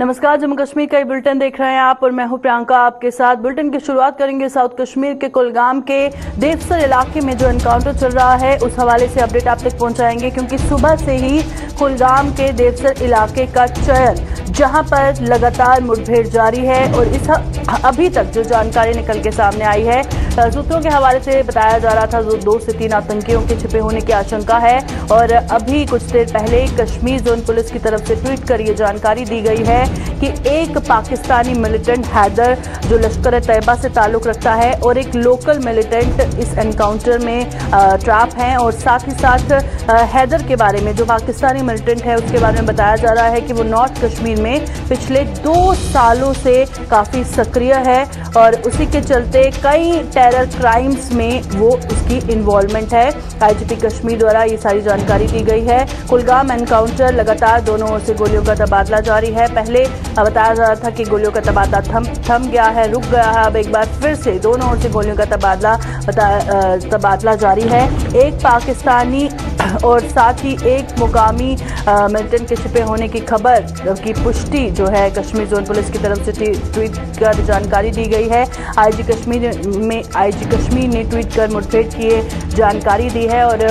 नमस्कार, जम्मू कश्मीर का बुलेटिन देख रहे हैं आप और मैं हूँ प्रियंका। आपके साथ बुलेटिन की शुरुआत करेंगे साउथ कश्मीर के कुलगाम के देवसर इलाके में जो एनकाउंटर चल रहा है। उस हवाले से अपडेट आप तक पहुंचाएँगे क्योंकि सुबह से ही कुलगाम के देवसर इलाके का चयन, जहाँ पर लगातार मुठभेड़ जारी है और इस अभी तक जो जानकारी निकल के सामने आई है सूत्रों के हवाले से बताया जा रहा था दो से तीन आतंकियों के छिपे होने की आशंका है और अभी कुछ देर पहले कश्मीर जोन पुलिस की तरफ़ से ट्वीट कर ये जानकारी दी गई है कि एक पाकिस्तानी मिलिटेंट हैदर, जो लश्कर तैयबा से ताल्लुक रखता है और एक लोकल मिलिटेंट इस एनकाउंटर में ट्रैप हैं और साथ ही साथ हैदर के बारे में, जो पाकिस्तानी मिलिटेंट है, उसके बारे में बताया जा रहा है कि वो नॉर्थ कश्मीर में पिछले दो सालों से काफ़ी सक्रिय है और उसी के चलते कई टेरर क्राइम्स में वो उसकी इन्वॉल्वमेंट है। आईजीपी कश्मीर द्वारा ये सारी जानकारी दी गई है। कुलगाम एनकाउंटर लगातार दोनों ओर से गोलियों का तबादला जारी है। पहले बताया जा रहा था कि गोलियों का तबादला थम थम गया है, रुक गया है। अब एक बार फिर से दोनों ओर से गोलियों का तबादला तबादला जारी है। एक पाकिस्तानी और साथ ही एक मुकामी मिलिटेंट के छिपे होने की खबर की पुष्टि जो है कश्मीर जोन पुलिस की तरफ़ से ट्वीट कर जानकारी दी गई है। आईजी कश्मीर में आईजी कश्मीर ने ट्वीट कर मुठभेड़ की जानकारी दी है और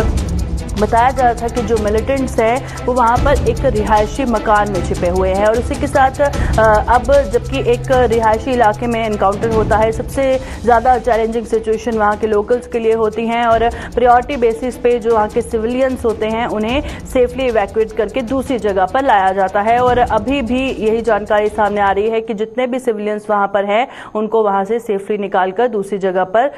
बताया जा रहा था कि जो मिलिटेंट्स हैं, वो वहाँ पर एक रिहायशी मकान में छिपे हुए हैं और उसी के साथ अब जबकि एक रिहायशी इलाके में इनकाउंटर होता है, सबसे ज़्यादा चैलेंजिंग सिचुएशन वहाँ के लोकल्स के लिए होती हैं और प्रायोरिटी बेसिस पे जो वहाँ के सिविलियंस होते हैं, उन्हें सेफली इवैक्यूएट करके दूसरी जगह पर लाया जाता है और अभी भी यही जानकारी सामने आ रही है कि जितने भी सिविलियंस वहाँ पर हैं, उनको वहाँ से सेफली निकाल कर दूसरी जगह पर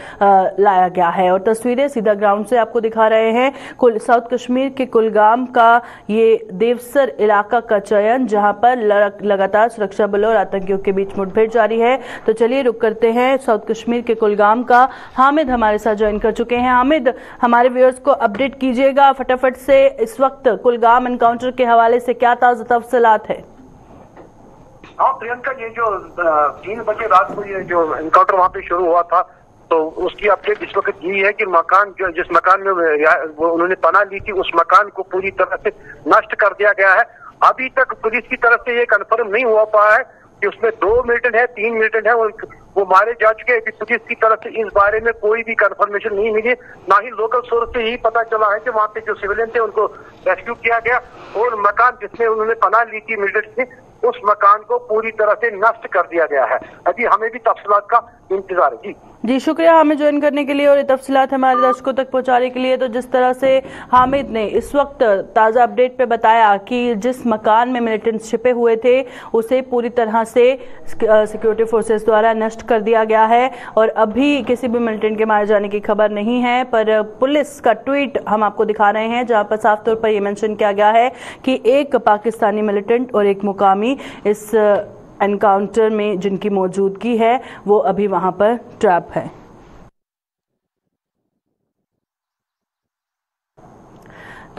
लाया गया है और तस्वीरें सीधा ग्राउंड से आपको दिखा रहे हैं। कुल साउथ कश्मीर के कुलगाम का ये देवसर इलाका का चयन, जहाँ पर लगातार सुरक्षा बलों और आतंकियों के बीच मुठभेड़ जारी है। तो चलिए रुक करते हैं साउथ कश्मीर के कुलगाम का। हामिद हमारे साथ ज्वाइन कर चुके हैं। हामिद, हमारे व्यूअर्स को अपडेट कीजिएगा फटाफट से। इस वक्त कुलगाम एनकाउंटर के हवाले से क्या ताज़ा तफसलात है? हाँ प्रियंका, ये जो तीन बजे रात को ये जो एनकाउंटर वहाँ पे शुरू हुआ था तो उसकी अपडेट इस वक्त यही है कि मकान जो, जिस मकान में वो उन्होंने पना ली थी, उस मकान को पूरी तरह से नष्ट कर दिया गया है। अभी तक पुलिस की तरफ़ से ये कन्फर्म नहीं हुआ पाया है कि उसमें दो मिलिटेंट है, तीन मिलिटेंट है वो मारे जा चुके हैं। पुलिस की तरफ़ से इस बारे में कोई भी कंफर्मेशन नहीं मिली। ना ही लोकल सोर्स से यही पता चला है कि वहाँ पे जो सिविलियन थे, उनको रेस्क्यू किया गया, और मकान जिसमें उन्होंने पना ली थी मिलिटेंट से उस मकान को पूरी तरह से नष्ट कर दिया गया है। अभी हमें भी तफसलात का इंतज़ार है। जी। जी, शुक्रिया हमें ज्वाइन करने के लिए और ये तफसीत हमारे दर्शकों तक पहुँचाने के लिए। तो जिस तरह से हामिद ने इस वक्त ताज़ा अपडेट पे बताया कि जिस मकान में मिलिटेंट्स छिपे हुए थे, उसे पूरी तरह से सिक्योरिटी फोर्सेस द्वारा नष्ट कर दिया गया है और अभी किसी भी मिलिटेंट के मारे जाने की खबर नहीं है। पर पुलिस का ट्वीट हम आपको दिखा रहे हैं, जहाँ पर साफ़ तौर पर यह मैंशन किया गया है कि एक पाकिस्तानी मिलिटेंट और एक मुकामी इस एनकाउंटर में जिनकी मौजूदगी है वो अभी वहाँ पर ट्रैप है।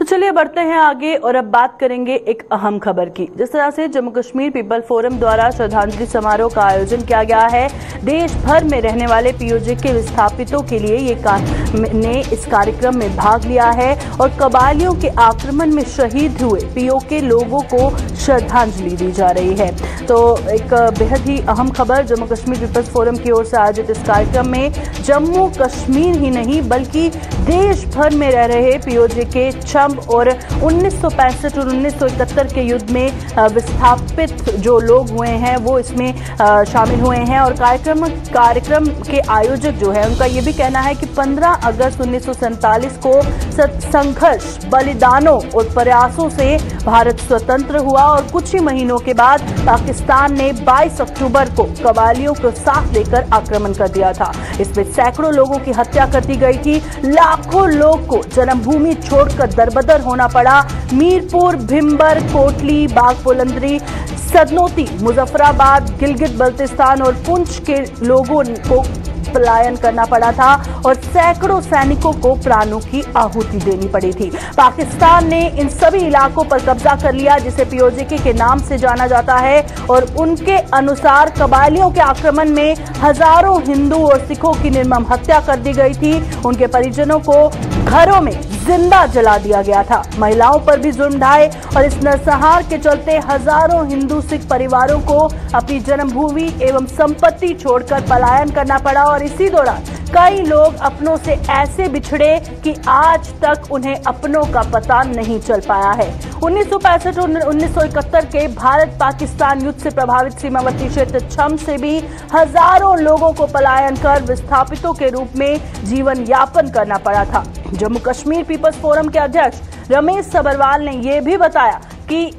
तो चलिए बढ़ते हैं आगे और अब बात करेंगे एक अहम खबर की। जिस तरह से जम्मू कश्मीर पीपल फोरम द्वारा श्रद्धांजलि समारोह का आयोजन किया गया है देश भर में रहने वाले पीओजे के विस्थापितों के लिए ये ने इस कार्यक्रम में भाग लिया है और कबालियों के आक्रमण में शहीद हुए पीओ के लोगों को श्रद्धांजलि दी जा रही है। तो एक बेहद ही अहम खबर जम्मू कश्मीर पीपल्स फोरम की ओर से आयोजित इस कार्यक्रम में जम्मू कश्मीर ही नहीं, बल्कि देश भर में रह रहे पीओजे के छम भूकंप और उन्नीस सौ पैंसठ और उन्नीस सौ इकहत्तर के युद्ध में विस्थापित जो लोग हुए हैं, वो इसमें शामिल हुए हैं और कार्यक्रम कार्यक्रम के आयोजक जो है, उनका ये भी कहना है कि 15 अगस्त उन्नीस को संघर्ष, बलिदानों और प्रयासों से भारत स्वतंत्र हुआ और कुछ ही महीनों के बाद पाकिस्तान ने 22 अक्टूबर को कबालियों को साथ लेकर आक्रमण कर दिया था। इसमें सैकड़ों लोगों की हत्या कर दी गई थी। लाखों लोग को जन्मभूमि छोड़कर दरबदर होना पड़ा। मीरपुर, भिम्बर, कोटली बागपोलंदरी सदनोती, मुजफ्फराबाद, गिलगित, बल्तिस्तान और पुंछ के लोगों को पलायन करना पड़ा था और सैकड़ों सैनिकों को प्राणों की आहुति देनी पड़ी थी। पाकिस्तान ने इन सभी इलाकों पर कब्जा कर लिया, जिसे पीओजेके के नाम से जाना जाता है और उनके अनुसार कबायलियों के आक्रमण में हज़ारों हिंदू और सिखों की निर्मम हत्या कर दी गई थी। उनके परिजनों को घरों में ज़िंदा जला दिया गया था। महिलाओं पर भी जुर्म ढाए और इस नरसंहार के चलते हज़ारों हिंदू, सिख परिवारों को अपनी जन्मभूमि एवं संपत्ति छोड़कर पलायन करना पड़ा और इसी दौरान कई लोग अपनों से ऐसे बिछड़े कि आज तक उन्हें अपनों का पता नहीं चल पाया है। उन्नीस और उन्नीस के भारत पाकिस्तान युद्ध से प्रभावित सीमावर्ती क्षेत्र छम से भी हज़ारों लोगों को पलायन कर विस्थापितों के रूप में जीवन यापन करना पड़ा था। जम्मू कश्मीर पीपल्स फोरम के अध्यक्ष रमेश सबरवाल ने यह भी बताया कि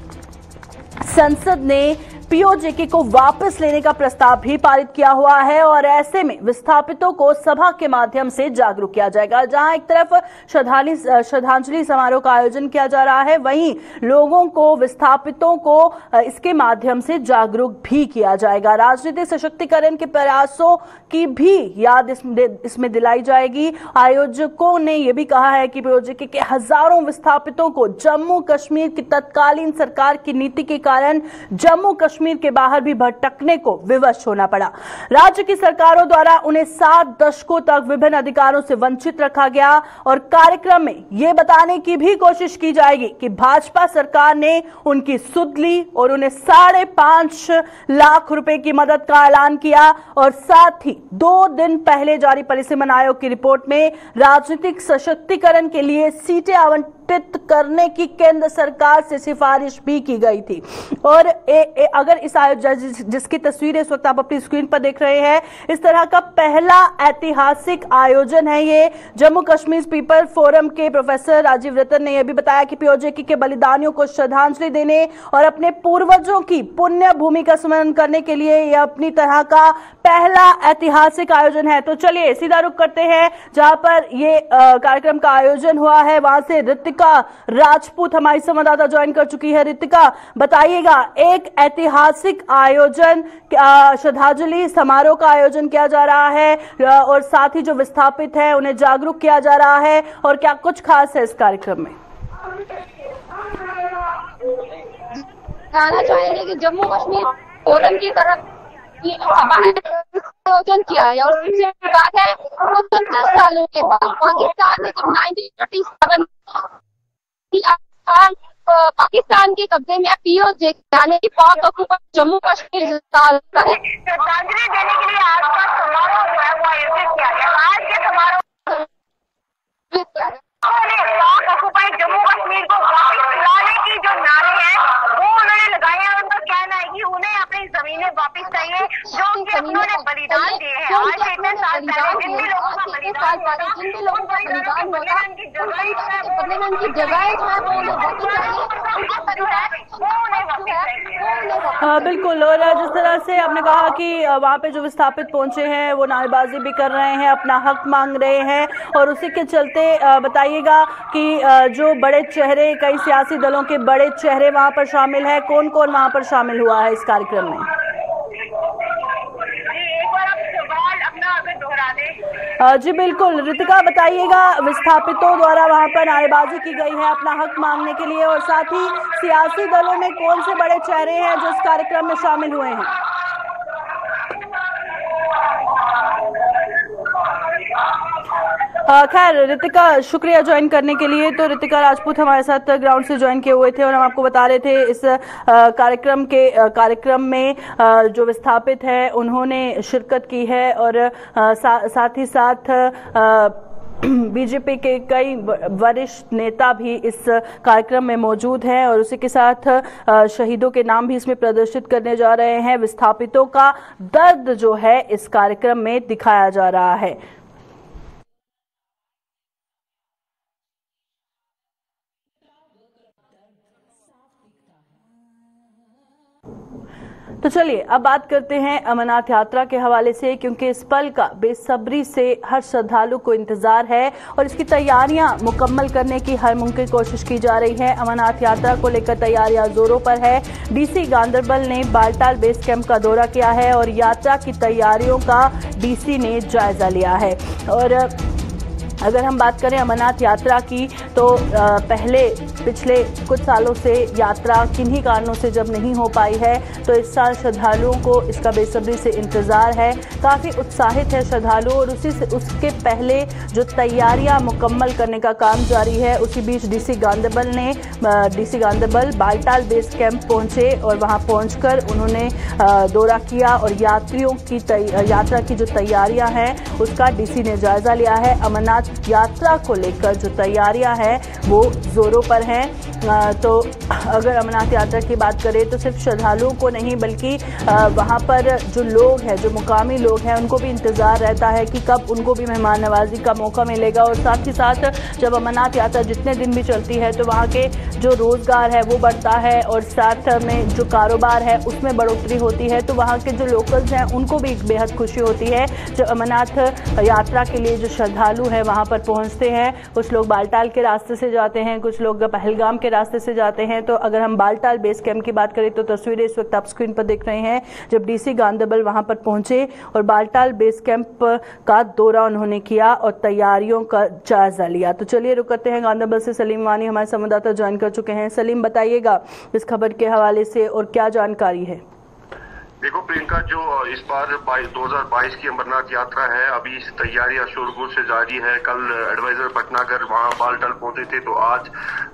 संसद ने पीओजेके को वापस लेने का प्रस्ताव भी पारित किया हुआ है और ऐसे में विस्थापितों को सभा के माध्यम से जागरूक किया जाएगा। जहाँ एक तरफ़ श्रद्धांजलि समारोह का आयोजन किया जा रहा है, वहीं लोगों को विस्थापितों को इसके माध्यम से जागरूक भी किया जाएगा। राजनीतिक सशक्तिकरण के प्रयासों की भी याद इसमें दिलाई जाएगी। आयोजकों ने यह भी कहा है कि पीओजेके के हज़ारों विस्थापितों को जम्मू कश्मीर की तत्कालीन सरकार की नीति के कारण जम्मू कश्मीर कश्मीर के बाहर भी भटकने को विवश होना पड़ा। राज्य की सरकारों द्वारा उन्हें सात दशकों तक विभिन्न अधिकारों से वंचित रखा गया और कार्यक्रम में यह बताने की भी कोशिश की जाएगी कि भाजपा सरकार ने उनकी सुध ली और उन्हें साढ़े पाँच लाख रुपए की मदद का ऐलान किया और साथ ही दो दिन पहले जारी परिसीमन आयोग की रिपोर्ट में राजनीतिक सशक्तिकरण के लिए सीटें आवंटित आवंटित करने की केंद्र सरकार से सिफारिश भी की गई थी। और ए, ए, अगर इस आयोजन जिस, जिसकी तस्वीर इस वक्त आप अपनी स्क्रीन पर देख रहे हैं इस तरह का पहला ऐतिहासिक आयोजन है ये। जम्मू कश्मीर पीपल फोरम के प्रोफेसर राजीव रतन ने यह भी बताया कि पीओजेकी के बलिदानियों को श्रद्धांजलि देने और अपने पूर्वजों की पुण्य भूमि का स्मरण करने के लिए यह अपनी तरह का पहला ऐतिहासिक आयोजन है। तो चलिए सीधा रुख करते हैं जहाँ पर ये कार्यक्रम का आयोजन हुआ है। वहाँ से ऋतिक रितिका राजपूत हमारी संवाददाता ज्वाइन कर चुकी है। रितिका, बताइएगा, एक ऐतिहासिक आयोजन श्रद्धांजलि समारोह का आयोजन किया जा रहा है और साथ ही जो विस्थापित है, उन्हें जागरूक किया जा रहा है, और क्या कुछ खास है इस कार्यक्रम में? कहना चाहेंगे कि जम्मू कश्मीर की तरफ़। किया है और बात है सालों के बाद पाकिस्तान जब नाइनटीन पाकिस्तान के कब्जे में पीओ जे यानी कि पाक ऑक्यूपाइड जम्मू कश्मीर श्रद्धांजलि देने के लिए आज का समारोह जो है वो आयोजित किया गया आज के समारोह पाक ऑक्यूपाइड जम्मू कश्मीर को वापस लाने की जो नारे हैं वो उन्होंने लगाए हैं। उनका कहना है कि उन्हें अपनी जमीनें वापस चाहिए जो कि उन्होंने बलिदान दिए हैं। आज से इतने साल पहले जिन भी लोगों का बलिदान हुआ था। जिन भी लोगों का बलिदान हुआ था। उनकी जगह है वो उन्हें वापस चाहिए। हाँ बिल्कुल। और जिस तरह से आपने कहा कि वहाँ पे जो विस्थापित पहुँचे हैं, वो नारेबाजी भी कर रहे हैं, अपना हक मांग रहे हैं, और उसी के चलते बताइएगा कि जो बड़े चेहरे, कई सियासी दलों के बड़े चेहरे वहाँ पर शामिल है कौन कौन वहाँ पर शामिल हुआ है इस कार्यक्रम में? जी बिल्कुल, रितिका बताइएगा, विस्थापितों द्वारा वहाँ पर नारेबाजी की गई है अपना हक मांगने के लिए और साथ ही सियासी दलों में कौन से बड़े चेहरे हैं जो इस कार्यक्रम में शामिल हुए हैं? खैर रितिका शुक्रिया ज्वाइन करने के लिए। तो रितिका राजपूत हमारे साथ ग्राउंड से ज्वाइन किए हुए थे और हम आपको बता रहे थे इस कार्यक्रम के कार्यक्रम में जो विस्थापित है उन्होंने शिरकत की है और सा, साथ ही साथ बीजेपी के कई वरिष्ठ नेता भी इस कार्यक्रम में मौजूद हैं और उसी के साथ शहीदों के नाम भी इसमें प्रदर्शित करने जा रहे हैं। विस्थापितों का दर्द जो है इस कार्यक्रम में दिखाया जा रहा है। तो चलिए, अब बात करते हैं अमरनाथ यात्रा के हवाले से, क्योंकि इस पल का बेसब्री से हर श्रद्धालु को इंतज़ार है और इसकी तैयारियाँ मुकम्मल करने की हर मुमकिन कोशिश की जा रही है। अमरनाथ यात्रा को लेकर तैयारियाँ जोरों पर है। डीसी गांधरबल ने बालटाल बेस कैंप का दौरा किया है और यात्रा की तैयारियों का डीसी ने जायजा लिया है। और अगर हम बात करें अमरनाथ यात्रा की तो पहले पिछले कुछ सालों से यात्रा किन्हीं कारणों से जब नहीं हो पाई है तो इस साल श्रद्धालुओं को इसका बेसब्री से इंतज़ार है। काफ़ी उत्साहित है श्रद्धालु और उसी से, उसके पहले जो तैयारियाँ मुकम्मल करने का काम जारी है, उसी बीच डीसी गांधरबल ने DC Ganderbal Baltal base camp पहुँचे और वहाँ पहुंचकर उन्होंने दौरा किया और यात्रियों की यात्रा की जो तैयारियाँ हैं, उसका डीसी ने जायजा लिया है। अमरनाथ यात्रा को लेकर जो तैयारियाँ हैं, वो जोरों पर हैं। तो अगर अमरनाथ यात्रा की बात करें तो सिर्फ़ श्रद्धालुओं को नहीं, बल्कि वहाँ पर जो लोग हैं, जो मुकामी लोग हैं, उनको भी इंतज़ार रहता है कि कब उनको भी मेहमान नवाजी का मौका मिलेगा। और साथ ही साथ, जब अमरनाथ यात्रा जितने दिन भी चलती है तो वहाँ के जो रोज़गार है, वो बढ़ता है और साथ में जो कारोबार है, उसमें बढ़ोतरी होती है। तो वहाँ के जो लोकल्स हैं, उनको भी बेहद खुशी होती है जो अमरनाथ यात्रा के लिए जो श्रद्धालु हैं, वहाँ पर पहुँचते हैं। कुछ लोग बालटाल के रास्ते से जाते हैं, कुछ लोग पहलगाम के रास्ते से जाते हैं। तो अगर हम बालटाल बेस कैंप की बात करें तो तस्वीरें इस वक्त आप स्क्रीन पर देख रहे हैं, जब डीसी गांधरबल वहाँ पर पहुँचे और बालटाल बेस कैंप का दौरा उन्होंने किया और तैयारियों का जायजा लिया। तो चलिए रुक करते हैं गांधरबल से। सलीम वानी हमारे संवाददाता ज्वाइन कर चुके हैं। सलीम, बताइएगा इस खबर के हवाले से और क्या जानकारी है? देखो, प्रियंका, जो इस बार 2022 की अमरनाथ यात्रा है, अभी तैयारियाँ शोरगुल से जारी है। कल एडवाइजर पटनागर वहाँ बालटल पहुँचे थे तो आज,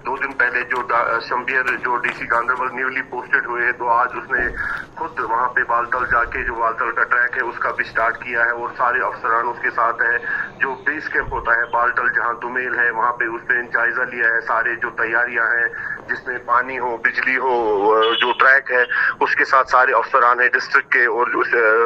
दो दिन पहले जो शम्बियर जो डीसी गांधरबल न्यूली पोस्टेड हुए हैं तो आज उसने खुद वहाँ पे बालतल जाके, जो बालतल का ट्रैक है, उसका भी स्टार्ट किया है, और सारे अफसरान उसके साथ है, जो बेस कैंप होता है बालटल जहाँ दुमेल है, वहाँ पे उसने जायजा लिया है, सारे जो तैयारियाँ हैं जिसमें पानी हो, बिजली हो जो ट्रैक है, उसके साथ सारे अफसरान है डिस्ट्रिक्ट के और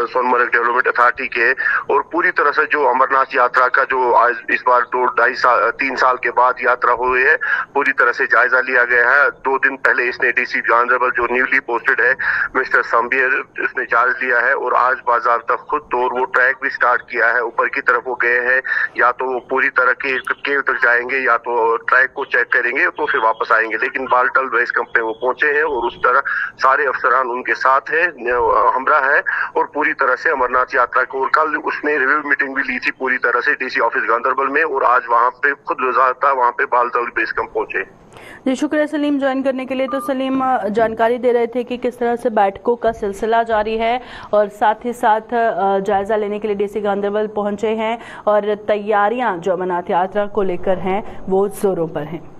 सोनमर्ग डेवलपमेंट अथॉरिटी के। और पूरी तरह से जो अमरनाथ यात्रा का जो आज, इस बार दो, ढाई साल तीन साल के बाद यात्रा हुई है, पूरी तरह से जायजा लिया गया है। दो दिन पहले इसने डीसी ऑनरेबल जो न्यूली पोस्टेड है मिस्टर संबियर इसने चार्ज लिया है और आज बाज़ार तक खुद तो वो ट्रैक भी स्टार्ट किया है। ऊपर की तरफ़ वो गए हैं, या तो वो पूरी तरह के केव तक जाएँगे, या तो ट्रैक को चेक करेंगे तो फिर वापस आएँगे। लेकिन बालटल बेस कैंप पे वो पहुँचे हैं और उस तरह सारे अफसरान उनके साथ है हमरा है और पूरी तरह से अमरनाथ यात्रा को और कल उसने रिव्यू मीटिंग भी ली थी पूरी तरह से डीसी ऑफ़िस गांधरबल में और आज वहाँ पे खुद था, वहाँ पे बालतल बेस कैंप पहुँचे। जी, शुक्रिया सलीम ज्वाइन करने के लिए। तो सलीम जानकारी दे रहे थे कि किस तरह से बैठकों का सिलसिला जारी है और साथ ही साथ जायजा लेने के लिए डीसी गांधरबल पहुँचे हैं और तैयारियाँ जो अमरनाथ यात्रा को लेकर हैं, वो जोरों पर हैं।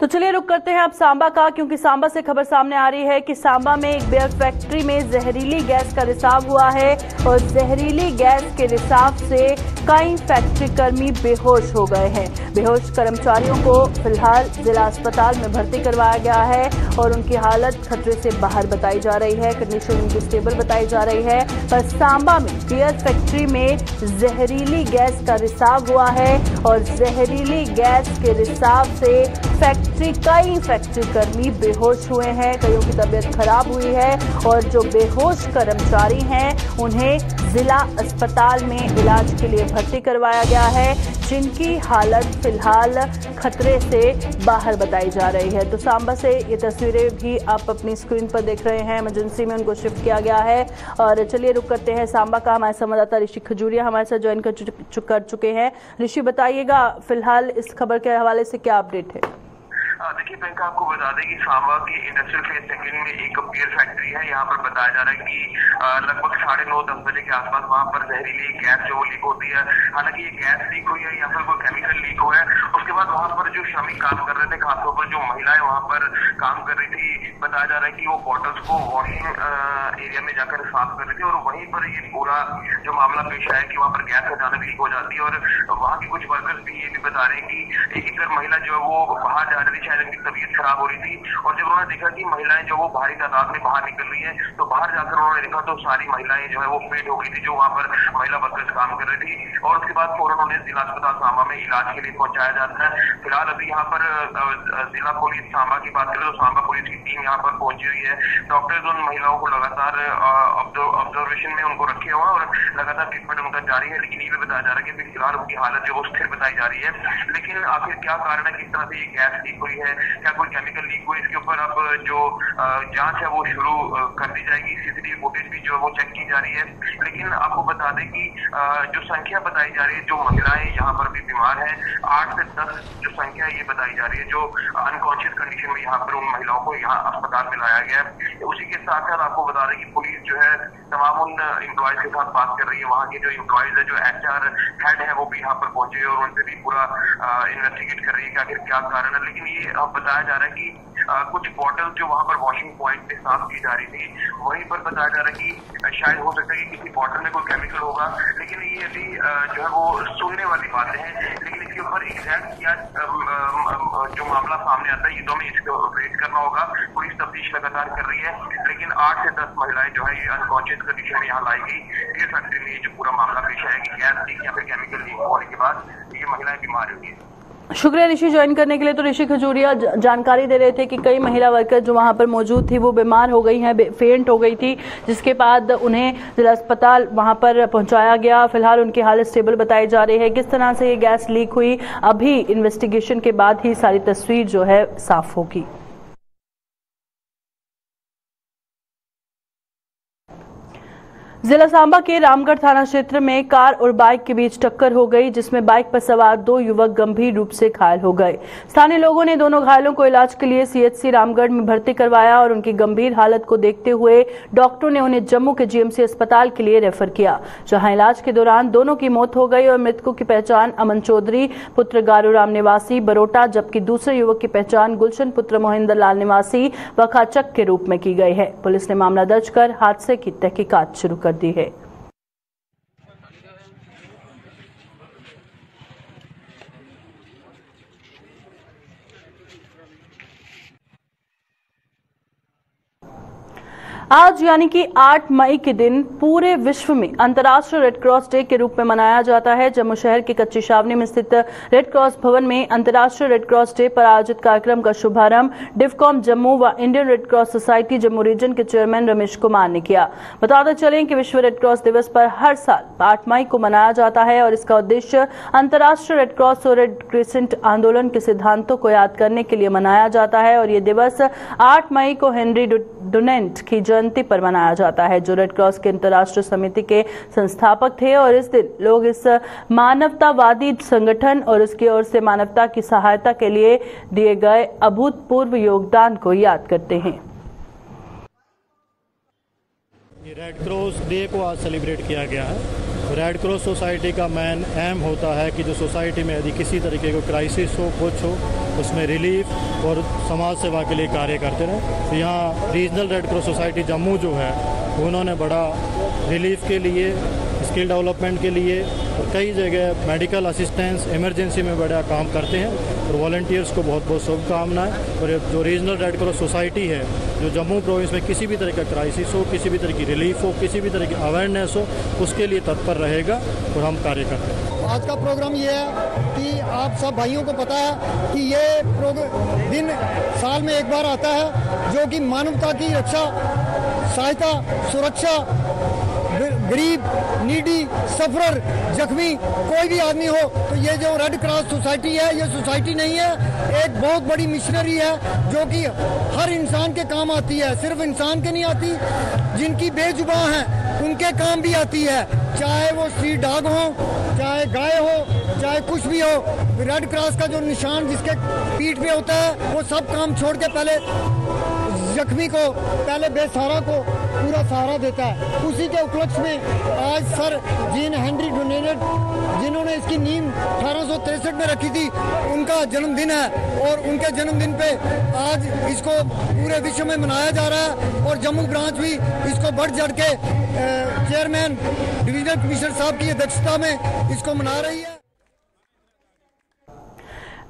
तो चलिए रुक करते हैं अब सांबा का, क्योंकि सांबा से खबर सामने आ रही है कि सांबा में एक बेयर फैक्ट्री में जहरीली गैस का रिसाव हुआ है और जहरीली गैस के रिसाव से कई फैक्ट्री कर्मी बेहोश हो गए हैं। बेहोश कर्मचारियों को फ़िलहाल जिला अस्पताल में भर्ती करवाया गया है और उनकी हालत खतरे से बाहर बताई जा रही है। कंडीशन उनकी स्टेबल बताई जा रही है। पर सांबा में बियर फैक्ट्री में जहरीली गैस का रिसाव हुआ है और जहरीली गैस के रिसाव से फैक्ट्री, कई फैक्ट्री कर्मी बेहोश हुए हैं। कईयों की तबीयत खराब हुई है और जो बेहोश कर्मचारी हैं, उन्हें जिला अस्पताल में इलाज के लिए भर्ती करवाया गया है जिनकी हालत फ़िलहाल खतरे से बाहर बताई जा रही है। तो सांबा से ये तस्वीरें भी आप अपनी स्क्रीन पर देख रहे हैं। इमरजेंसी में उनको शिफ्ट किया गया है। और चलिए रुक करते हैं सांबा का हमारे संवाददाता ऋषि खजूरिया हमारे साथ ज्वाइन कर, चुके हैं। ऋषि बताइएगा फ़िलहाल इस खबर के हवाले से क्या अपडेट है? देखिए, बैंक आपको बता दें कि सांबा की इंडस्ट्रियल फ़ेज़ सेकंड में एक बियर फैक्ट्री है। यहाँ पर बताया जा रहा है कि लगभग साढ़े नौ, दस बजे के आसपास वहाँ पर जहरीली गैस जो लीक होती है, हालाँकि ये गैस लीक हुई है या फिर कोई केमिकल लीक हुआ है। उसके बाद वहाँ पर जो श्रमिक काम कर रहे थे, खासतौर पर जो महिलाएँ वहाँ पर काम कर रही थी, बताया जा रहा है कि वो बॉटल्स को वॉशिंग एरिया में जाकर साफ़ कर रही थी और वहीं पर ये पूरा जो मामला पेश आया कि वहाँ पर गैस अचानक लीक हो जाती है और वहाँ के कुछ वर्कर्स भी ये भी बता रहे हैं कि एक एक महिला जो है वो बाहर जा रही थी शायद उनकी तबीयत खराब हो रही थी। और जब उन्होंने देखा कि महिलाएँ जो वो भारी तादाद में बाहर निकल रही है तो बाहर जाकर उन्होंने देखा तो सारी महिलाएँ जो है वो पेट हो गई थी, जो वहाँ पर महिला वर्कर्स काम कर रही थी। और उसके बाद फ़ौरन उन्हें जिला अस्पताल सामा में इलाज के लिए पहुँचाया जाता है। फ़िलहाल अभी यहाँ पर जिला पुलिस सांबा की बात करें तो सांबा पुलिस की टीम यहाँ पर पहुँची हुई है। डॉक्टर्स उन महिलाओं को लगातार ऑब्जर्वेशन में उनको रखे हुए हैं और लगातार ट्रीटमेंट उनका जारी है। लेकिन ये भी बताया जा रहा है कि फ़िलहाल उनकी हालत जो वो स्थिर बताई जा रही है। लेकिन आखिर क्या कारण है, किस तरह से ये गैस लीक हुई है, क्या कोई केमिकल लीक हुई, इसके ऊपर अब जो जाँच है वो शुरू कर दी जाएगी सीसीटीवी फुटेज भी जो है वो चेक की जा रही है। लेकिन आपको बता दें कि जो संख्या बताई जा रही है, जो महिलाएँ यहाँ पर भी बीमार है, आठ से दस जो संख्या ये बताई जा रही है, जो अनकॉन्शियस कंडीशन में यहाँ पर उन महिलाओं को यहाँ अस्पताल में लाया गया है। उसी के साथ साथ आपको बता दें कि पुलिस जो है, तमाम उन एम्प्लॉयज़ के साथ बात कर रही है। वहाँ के जो एम्प्लॉयज़ है, जो एचआर हेड है, वो भी यहाँ पर पहुँचे और उनसे भी पूरा इन्वेस्टिगेट कर रही है कि आखिर क्या कारण है। लेकिन ये अ, बताया जा रहा है कि कुछ बॉटल जो वहाँ पर वॉशिंग पॉइंट पे साफ़ की जा रही थी वहीं पर बताया जा रहा है कि शायद हो सकता है कि किसी बॉटल में कोई केमिकल होगा लेकिन ये अभी जो है वो सुनने वाली बातें हैं लेकिन इसके ऊपर एग्जैक्ट क्या जो मामला सामने आता है ये तो हमें इसको वेट करना होगा पुलिस तफ्तीश लगातार कर रही है लेकिन आठ से दस महिलाएँ जो है ये अनकॉन्शियस कंडीशन यहाँ लाई गई ये फैक्ट्री में जो पूरा मामला पेश आया कि गैस लीक या फिर केमिकल लीक होने के बाद ये महिलाएँ बीमार हुई है शुक्रिया ऋषि ज्वाइन करने के लिए। तो ऋषि खजूरिया जानकारी दे रहे थे कि कई महिला वर्कर जो वहाँ पर मौजूद थी, वो बीमार हो गई हैं फेंट हो गई थी, जिसके बाद उन्हें जिला अस्पताल वहाँ पर पहुँचाया गया। फ़िलहाल उनकी हालत स्टेबल बताई जा रही है। किस तरह से ये गैस लीक हुई, अभी इन्वेस्टिगेशन के बाद ही सारी तस्वीर जो है साफ़ होगी। जिला सांबा के रामगढ़ थाना क्षेत्र में कार और बाइक के बीच टक्कर हो गई, जिसमें बाइक पर सवार दो युवक गंभीर रूप से घायल हो गए। स्थानीय लोगों ने दोनों घायलों को इलाज के लिए सीएचसी रामगढ़ में भर्ती करवाया और उनकी गंभीर हालत को देखते हुए डॉक्टरों ने उन्हें जम्मू के जीएमसी अस्पताल के लिए रेफर किया, जहाँ इलाज के दौरान दोनों की मौत हो गई और मृतकों की पहचान अमन चौधरी, पुत्र गारूराम निवासी, बरोटा, जबकि दूसरे युवक की पहचान गुलशन पुत्र मोहिंदर लाल निवासी वखाचक के रूप में की गई है। पुलिस ने मामला दर्ज कर हादसे की तहकीकात शुरू कर दी है। आज यानी कि 8 मई के दिन पूरे विश्व में अंतर्राष्ट्रीय रेड क्रॉस डे के रूप में मनाया जाता है। जम्मू शहर के कच्ची छावनी में स्थित रेड क्रॉस भवन में अंतर्राष्ट्रीय रेड क्रॉस डे पर आयोजित कार्यक्रम का शुभारंभ डिफकॉम जम्मू व Indian Red Cross Society Jammu region के चेयरमैन रमेश कुमार ने किया। बताते चले कि विश्व रेड क्रॉस दिवस पर हर साल आठ मई को मनाया जाता है और इसका उद्देश्य अंतर्राष्ट्रीय रेड क्रॉस और रेड क्रिसेंट आंदोलन के सिद्धांतों को याद करने के लिए मनाया जाता है और ये दिवस आठ मई को हेनरी डुनेंट की जयंती पर मनाया जाता है। जो रेड क्रॉस के अंतर्राष्ट्रीय समिति के संस्थापक थे और इस दिन लोग इस मानवतावादी संगठन और इसकी ओर से मानवता की सहायता के लिए दिए गए अभूतपूर्व योगदान को याद करते हैं। रेड क्रॉस डे को आज सेलिब्रेट किया गया है। रेड क्रॉस सोसाइटी का मेन एम होता है कि जो सोसाइटी में यदि किसी तरीके को क्राइसिस हो, कुछ हो, उसमें रिलीफ और समाज सेवा के लिए कार्य करते रहें। तो यहाँ regional Red Cross Society Jammu जो है, उन्होंने बड़ा रिलीफ के लिए स्किल डेवलपमेंट के लिए और कई जगह मेडिकल असिस्टेंस इमरजेंसी में बड़ा काम करते हैं और वॉल्टियर्स को बहुत बहुत शुभकामनाएँ। और जो रीजनल रेड क्रॉस सोसाइटी है, जो जम्मू प्रोविंस में किसी भी तरह का क्राइसिस हो, किसी भी तरह की रिलीफ हो, किसी भी तरह की अवेयरनेस हो, उसके लिए तत्पर रहेगा और हम कार्य करते हैं। आज का प्रोग्राम ये है कि आप सब भाइयों को पता है कि ये दिन साल में एक बार आता है, जो कि मानवता की रक्षा, सहायता, सुरक्षा गरीब नीडी, सफरर, जख्मी, कोई भी आदमी हो तो ये जो रेड क्रॉस सोसाइटी है, ये सोसाइटी नहीं है, एक बहुत बड़ी मिशनरी है, जो कि हर इंसान के काम आती है, सिर्फ़ इंसान के नहीं आती, जिनकी बेजुबा हैं, उनके काम भी आती है, चाहे वो स्ट्रीट डॉग हो, चाहे गाय हो, चाहे कुछ भी हो रेड क्रॉस का जो निशान जिसके पीठ पे होता है, वो सब काम छोड़ के पहले जख्मी को, पहले बेसहारा को पूरा सहारा देता है। उसी के उपलक्ष्य में आज सर जीन हेनरी डोनेट जिन्होंने इसकी नींव अठारह में रखी थी, उनका जन्मदिन है और उनके जन्मदिन पे आज इसको पूरे विश्व में मनाया जा रहा है और जम्मू ब्रांच भी इसको बढ़ चढ़ के चेयरमैन डिविजनल कमिश्नर साहब की अध्यक्षता में इसको मना रही है।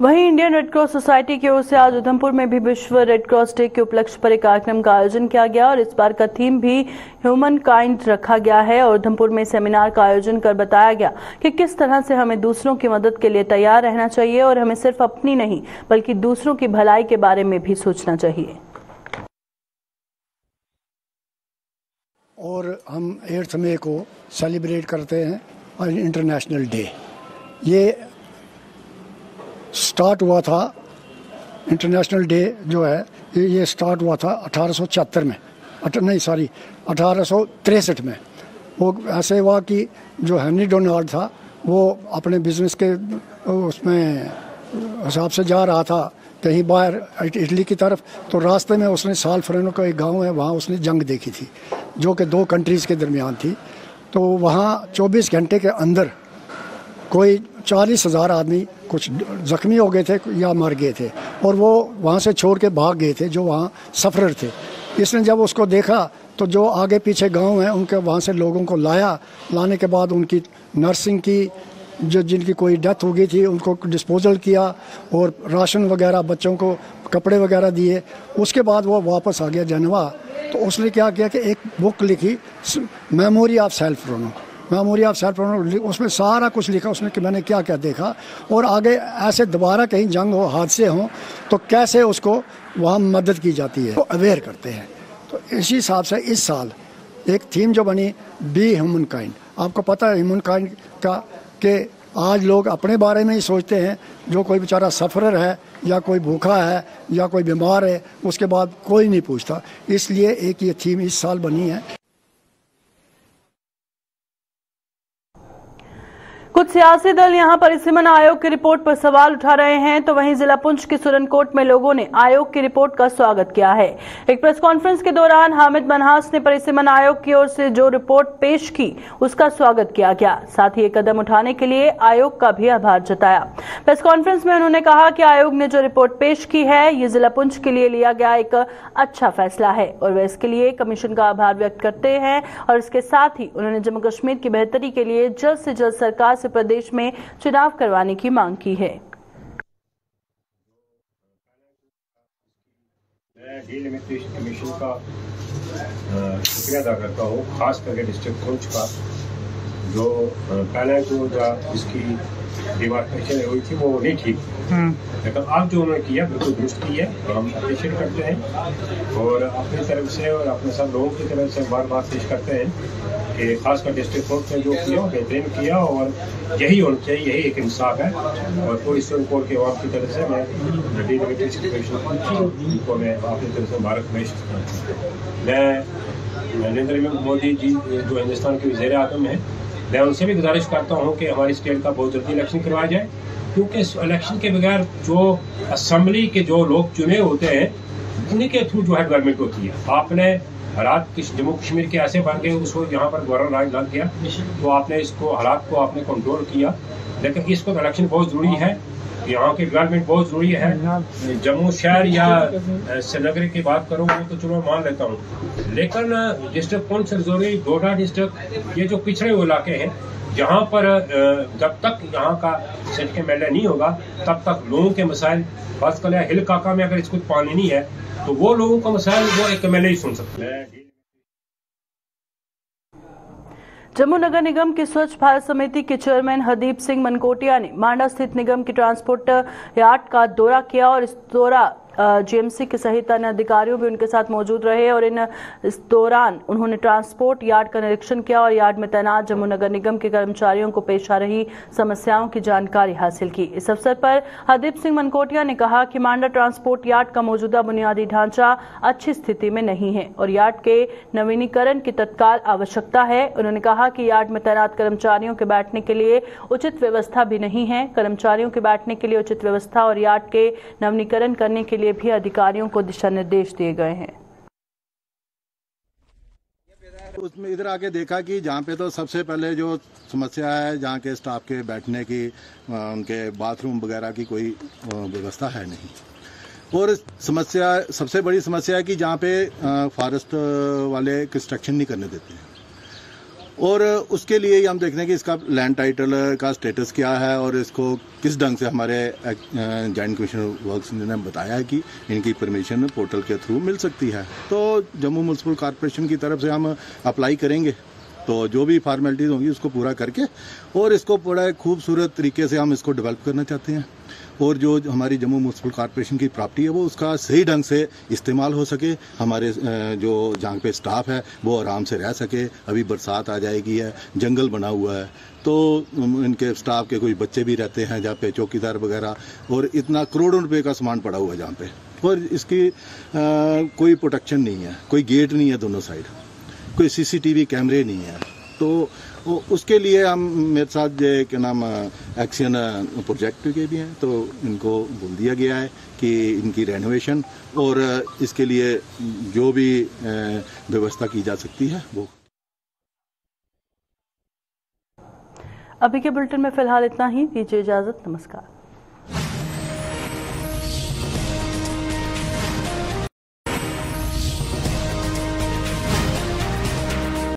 वहीं इंडियन रेड क्रॉस सोसाइटी की ओर से आज उधमपुर में भी विश्व रेड क्रॉस डे के उपलक्ष्य पर एक कार्यक्रम का आयोजन किया गया और इस बार का थीम भी ह्यूमन काइंड रखा गया है और उधमपुर में सेमिनार का आयोजन कर बताया गया कि किस तरह से हमें दूसरों की मदद के लिए तैयार रहना चाहिए और हमें सिर्फ़ अपनी नहीं, बल्कि दूसरों की भलाई के बारे में भी सोचना चाहिए। और हम एट्थ मई को सेलिब्रेट करते हैं इंटरनेशनल डे। ये स्टार्ट हुआ था इंटरनेशनल डे जो है, ये ये स्टार्ट हुआ था अठारह में। अठ, नहीं, सॉरी, अठारह में। वो ऐसे हुआ कि जो हेनरी डोनाल्ड था, वो अपने बिज़नेस के, उसमें हिसाब से जा रहा था, कहीं बाहर इटली की तरफ़ तो रास्ते में उसने साल फ्रेनो का एक गाँव है, वहाँ उसने जंग देखी थी, जो कि दो कंट्रीज़ के दरमियान थी। तो वहाँ 24 घंटे के अंदर कोई चालीस हज़ार आदमी कुछ जख्मी हो गए थे या मर गए थे और वो वहाँ से छोड़ के भाग गए थे, जो वहाँ सफरर थे। इसने जब उसको देखा तो जो आगे पीछे गाँव हैं, उनके वहाँ से लोगों को लाया। लाने के बाद उनकी नर्सिंग की, जो जिनकी कोई डेथ हो गई थी, उनको डिस्पोजल किया और राशन वगैरह, बच्चों को कपड़े वगैरह दिए। उसके बाद वो वापस आ गया जनवा। तो उसने क्या किया कि एक बुक लिखी, मेमोरी ऑफ़ सेल्फ रोनो। मेमोरी ऑफ़ सेल्फ उसमें सारा कुछ लिखा, उसमें कि मैंने क्या क्या देखा। और आगे ऐसे दोबारा कहीं जंग हो, हादसे हों तो कैसे उसको वहाँ मदद की जाती है तो अवेयर करते हैं। तो इसी हिसाब से इस साल एक थीम जो बनी बी ह्यूमन काइंड आपको पता है ह्यूमन काइंड का कि आज लोग अपने बारे में ही सोचते हैं, जो कोई बेचारा सफरर है, या कोई भूखा है, या कोई बीमार है, उसके बाद कोई नहीं पूछता। इसलिए एक ये थीम इस साल बनी है। कुछ सियासी दल यहाँ परिसीमन आयोग की रिपोर्ट पर सवाल उठा रहे हैं तो वहीं जिला पुंछ के सुरनकोट में लोगों ने आयोग की रिपोर्ट का स्वागत किया है। एक प्रेस कॉन्फ्रेंस के दौरान हामिद मनहास ने परिसीमन आयोग की ओर से जो रिपोर्ट पेश की, उसका स्वागत किया गया। साथ ही ये कदम उठाने के लिए आयोग का भी आभार जताया। प्रेस कॉन्फ्रेंस में उन्होंने कहा कि आयोग ने जो रिपोर्ट पेश की है, ये जिला पुंछ के लिए लिया गया एक अच्छा फैसला है और वे इसके लिए कमीशन का आभार व्यक्त करते हैं और इसके साथ ही उन्होंने जम्मू कश्मीर की बेहतरी के लिए जल्द से जल्द सरकार से प्रदेश में चुनाव करवाने की मांग की है। शुक्रिया अदा करता हूँ, खास करके डिस्ट्रिक्ट कोच का, जो पहले जो इसकी डिमार्केशन हुई थी वो नहीं ठीक लेकिन अब जो उन्होंने किया बिल्कुल दुरुस्त की है और हम अप्रिशिएट करते हैं। और अपनी तरफ़ से और अपने सब लोगों की तरफ़ से बार बार पेश करते हैं कि खासकर डिस्ट्रिक्ट कोर्ट ने जो किया बेहतरीन किया और यही होना चाहिए यही एक इंसाफ है। और पूरी सुप्रीम कोर्ट के अवाम की तरफ़ से मैं उनको मैं अपनी तरफ़ से मुबारक पेश मैं नरेंद्र मोदी जी जो हिंदुस्तान के वजेर आज़म हैं मैं उनसे भी गुजारिश करता हूँ कि हमारी स्टेट का बहुत जल्दी इलेक्शन करवाया जाए, क्योंकि इलेक्शन के बगैर जो असम्बली के जो लोग चुने होते हैं उन्हीं के थ्रू जो है गवर्नमेंट होती है। आपने हालात किस जम्मू कश्मीर के ऐसे बन गए, उसको यहाँ पर गवर्नर राज लग गया तो आपने इसको हालात को आपने कंट्रोल किया। लेकिन इसको तो इलेक्शन बहुत ज़रूरी है। यहाँ की डेवलपमेंट बहुत ज़रूरी है। जम्मू शहर या श्रीनगर की बात करूँ तो चलो मान लेता हूँ। लेकिन डिस्ट्रिक्ट पुंछ रजौरी डोडा डिस्ट्रिक्ट ये जो पिछड़े हुए इलाके हैं जहाँ पर जब तक यहाँ का सेट के मेले नहीं होगा तब तक लोगों के मसाइल बस हिल काका में अगर इसको पानी नहीं है तो वो लोगों का मसाइल वो एक एम ही सुन सकते हैं। जम्मू नगर निगम की स्वच्छ भारत समिति के चेयरमैन हरदीप सिंह मनकोटिया ने मांडा स्थित निगम की ट्रांसपोर्ट यार्ड का दौरा किया और इस दौरा जीएमसी के सहित अन्य अधिकारियों भी उनके साथ मौजूद रहे और इन, इस दौरान उन्होंने ट्रांसपोर्ट, यार्ड का निरीक्षण किया और यार्ड में तैनात जम्मू नगर निगम के कर्मचारियों को पेश आ रही समस्याओं की जानकारी हासिल की। इस अवसर पर हरदीप सिंह मनकोटिया ने कहा कि मांडा ट्रांसपोर्ट यार्ड का मौजूदा बुनियादी ढांचा अच्छी स्थिति में नहीं है और यार्ड के नवीनीकरण की तत्काल आवश्यकता है। उन्होंने कहा कि यार्ड में तैनात कर्मचारियों के बैठने के लिए उचित व्यवस्था भी नहीं है। कर्मचारियों के बैठने के लिए उचित व्यवस्था और यार्ड के नवीनीकरण करने के लिए लिए भी अधिकारियों को दिशा निर्देश दिए गए हैं। उसमें इधर आके देखा कि जहाँ पे तो सबसे पहले जो समस्या है, जहाँ के स्टाफ के बैठने की उनके बाथरूम वगैरह की कोई व्यवस्था है नहीं। और समस्या, सबसे बड़ी समस्या है कि जहाँ पे फॉरेस्ट वाले कंस्ट्रक्शन नहीं करने देते हैं। और उसके लिए ही हम देखते हैं कि इसका लैंड टाइटल का स्टेटस क्या है और इसको किस ढंग से हमारे जॉइंट कमिश्नर वर्क्स ने बताया है कि इनकी परमिशन पोर्टल के थ्रू मिल सकती है। तो जम्मू म्यूनसिपल कॉरपोरेशन की तरफ़ से हम अप्लाई करेंगे। तो जो भी फॉर्मेलिटीज होंगी उसको पूरा करके और इसको बड़ा खूबसूरत तरीके से हम इसको डेवलप करना चाहते हैं। और जो हमारी जम्मू म्यूनसिपल कॉरपोरेशन की प्रॉपर्टी है वो उसका सही ढंग से इस्तेमाल हो सके हमारे जो जहाँ पे स्टाफ है वो आराम से रह सके। अभी बरसात आ जाएगी है जंगल बना हुआ है तो इनके स्टाफ के कोई बच्चे भी रहते हैं जहाँ पे चौकीदार वगैरह और इतना करोड़ों रुपये का सामान पड़ा हुआ है जहाँ पे। और इसकी आ, कोई प्रोटेक्शन नहीं है कोई गेट नहीं है दोनों साइड कोई सीसीटीवी कैमरे नहीं है। तो उसके लिए हम मेरे साथ ये क्या नाम एक्शन प्रोजेक्ट के भी हैं तो इनको बोल दिया गया है कि इनकी रेनोवेशन और इसके लिए जो भी व्यवस्था की जा सकती है, वो। अभी के बुलेटिन में फ़िलहाल इतना ही, दीजिए इजाज़त, नमस्कार।